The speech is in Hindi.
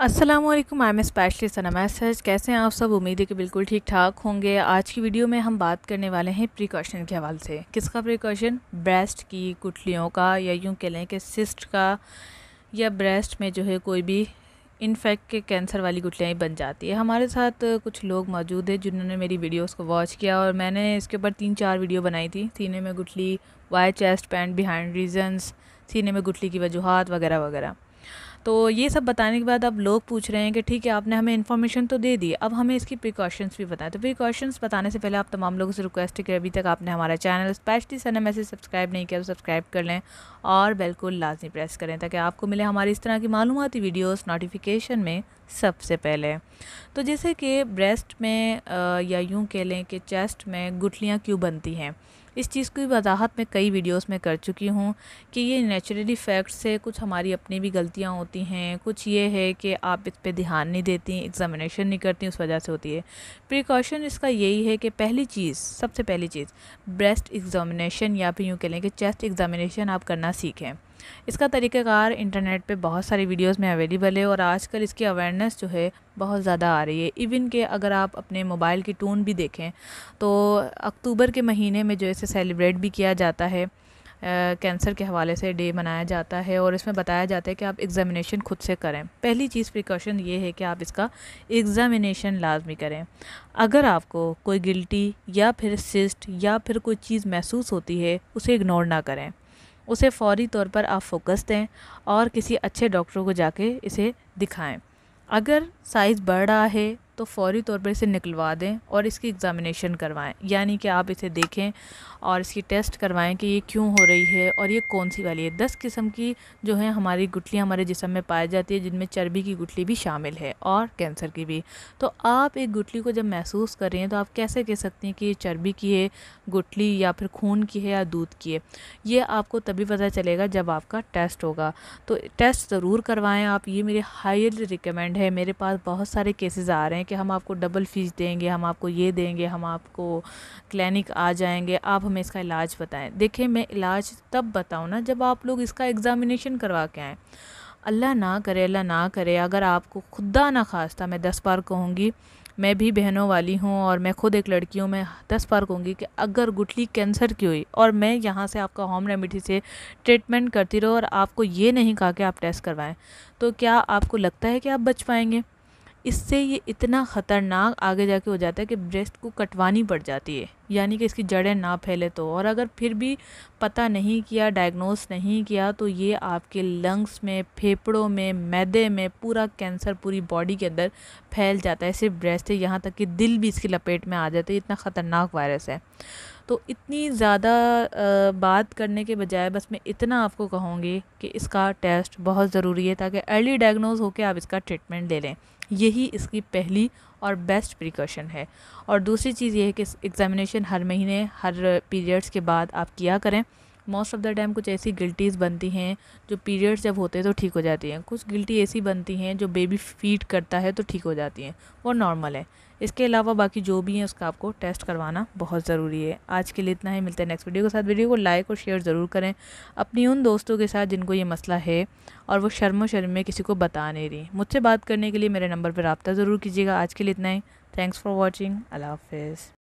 असलम आई एम स्पेशलिस्ट मैसेज कैसे हैं आप सब? उम्मीद है कि बिल्कुल ठीक ठाक होंगे। आज की वीडियो में हम बात करने वाले हैं प्रिकॉशन के हवाले से। किसका प्रिकॉशन ब्रेस्ट की कुटलियों का, या यूँ कह लें कि सिस्ट का, या ब्रेस्ट में जो है कोई भी इनफेक्ट के कैंसर वाली गुटलियाँ बन जाती है। हमारे साथ कुछ लोग मौजूद हैं जिन्होंने मेरी वीडियोस को वॉच किया और मैंने इसके ऊपर तीन चार वीडियो बनाई थी। सीने में गुटली why chest pain behind reasons सीने में गुटली की वजूहत वगैरह वगैरह। तो ये सब बताने के बाद अब लोग पूछ रहे हैं कि ठीक है, आपने हमें इन्फॉर्मेशन तो दे दी, अब हमें इसकी प्रिकॉशंस भी बताएँ। तो प्रिकॉशंस बताने से पहले आप तमाम लोगों से रिक्वेस्ट है कि अभी तक आपने हमारा चैनल स्पेशली सन मैसेज सब्सक्राइब नहीं किया तो सब्सक्राइब कर लें और बिल्कुल लाजमी प्रेस करें ताकि आपको मिले हमारी इस तरह की मालूमती वीडियोज़ नोटिफिकेशन में। सबसे पहले। तो जैसे कि ब्रेस्ट में या यूँ कह लें कि चेस्ट में गुठलियाँ क्यों बनती हैं? इस चीज़ की वजाहत मैं कई वीडियोस में कर चुकी हूँ कि ये नेचुरली फैक्ट से कुछ हमारी अपनी भी गलतियाँ होती हैं, कुछ ये है कि आप इस पर ध्यान नहीं देती एग्ज़ामिनेशन नहीं करती, उस वजह से होती है। प्रिकॉशन इसका यही है कि पहली चीज़, सबसे पहली चीज़ ब्रेस्ट एग्ज़ामिनेशन या फिर यूँ कह लें कि चेस्ट एग्ज़ामिनेशन आप करना सीखें। इसका तरीक़ाकार इंटरनेट पे बहुत सारी वीडियोस में अवेलेबल है और आजकल इसकी अवेयरनेस जो है बहुत ज़्यादा आ रही है। इवन के अगर आप अपने मोबाइल की टून भी देखें तो अक्टूबर के महीने में जो इसे सेलिब्रेट भी किया जाता है कैंसर के हवाले से डे मनाया जाता है और इसमें बताया जाता है कि आप एग्ज़ामिनेशन खुद से करें। पहली चीज़ प्रिकॉशन ये है कि आप इसका एग्ज़ामिनेशन लाजमी करें। अगर आपको कोई गिल्टी या फिर सिस्ट या फिर कोई चीज़ महसूस होती है, उसे इग्नोर ना करें। उसे फौरी तौर पर आप फोकस दें और किसी अच्छे डॉक्टर को जाके इसे दिखाएँ। अगर साइज़ बढ़ रहा है तो फौरी तौर पर इसे निकलवा दें और इसकी एग्ज़ामिनेशन करवाएँ। यानी कि आप इसे देखें और इसकी टेस्ट करवाएँ कि ये क्यों हो रही है और ये कौन सी वाली है। दस किस्म की जो है हमारी गुटलियाँ हमारे जिसम में पाई जाती है, जिनमें चर्बी की गुटली भी शामिल है और कैंसर की भी। तो आप एक गुटली को जब महसूस कर रहे हैं तो आप कैसे कह सकते हैं कि ये चर्बी की है गुटली या फिर खून की है या दूध की है? ये आपको तभी पता चलेगा जब आपका टेस्ट होगा। तो टेस्ट ज़रूर करवाएँ। आप, ये मेरे हाईली रिकमेंड है। मेरे पास बहुत सारे केसेज़ आ रहे हैं। कि हम आपको डबल फ़ीस देंगे, हम आपको ये देंगे, हम आपको क्लिनिक आ जाएँगे, आप हमें इसका इलाज बताएँ। देखें मैं इलाज तब बताऊँ ना जब आप लोग इसका एग्ज़ामिनेशन करवा के आएँ। अल्लाह ना करे, अल्लाह ना करे, अगर आपको खुदा ना खास्ता, मैं दस बार कहूँगी, मैं भी बहनों वाली हूँ और मैं खुद एक लड़की हूँ, मैं दस बार कहूँगी कि अगर गुटली कैंसर की हुई और मैं यहाँ से आपका होम रेमेडी से ट्रीटमेंट करती रहूँ और आपको ये नहीं कहा कि आप टेस्ट करवाएँ तो क्या आपको लगता है कि आप बच पाएँगे? इससे ये इतना ख़तरनाक आगे जाके हो जाता है कि ब्रेस्ट को कटवानी पड़ जाती है। यानी कि इसकी जड़ें ना फैले तो। और अगर फिर भी पता नहीं किया डायग्नोस नहीं किया तो ये आपके लंग्स में, फेफड़ों में, मैदे में पूरा कैंसर पूरी बॉडी के अंदर फैल जाता है। सिर्फ़ ब्रेस्ट है, यहाँ तक कि दिल भी इसकी लपेट में आ जाता है। इतना ख़तरनाक वायरस है। तो इतनी ज़्यादा बात करने के बजाय बस मैं इतना आपको कहूँगी कि इसका टेस्ट बहुत ज़रूरी है, ताकि अर्ली डायग्नोज होकर आप इसका ट्रीटमेंट ले लें। यही इसकी पहली और बेस्ट प्रिकॉशन है। और दूसरी चीज़ ये है कि एग्ज़ामिनेशन हर महीने, हर पीरियड्स के बाद आप किया करें। मोस्ट ऑफ़ द टाइम कुछ ऐसी गिल्टीज़ बनती हैं, जो पीरियड्स जब होते हैं तो ठीक हो जाती हैं। कुछ गिल्टी ऐसी बनती हैं, जो बेबी फ़ीड करता है तो ठीक हो जाती हैं। वो नॉर्मल है। इसके अलावा बाकी जो भी हैं, उसका आपको टेस्ट करवाना बहुत ज़रूरी है। आज के लिए इतना ही। मिलता है नेक्स्ट वीडियो के साथ। वीडियो को लाइक और शेयर ज़रूर करें। अपनी उन दोस्तों के साथ जिनको ये मसला है और वो शर्म शर्म में किसी को बता नहीं रही। मुझसे बात करने के लिए मेरे नंबर पर रबता ज़रूर कीजिएगा। आज के लिए इतना ही। थैंक्स फॉर वॉचिंग अल्लाह हाफिज़।